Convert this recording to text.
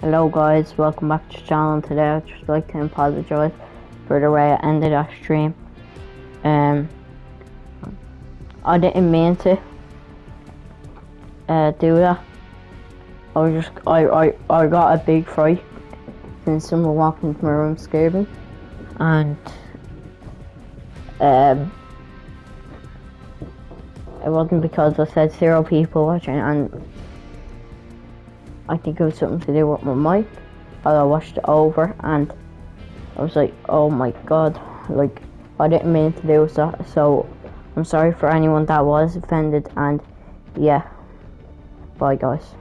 Hello guys, welcome back to the channel today I'd just like to apologize for the way I ended our stream. Um, I didn't mean to uh, do that. I was just, I, I, I got a big fright and someone walked into my room scared me and um, it wasn't because I said zero people watching and I think it was something to do with my mic. But I watched it over and I was like, oh my god, like I didn't mean to do that. So I'm sorry for anyone that was offended and yeah, bye guys.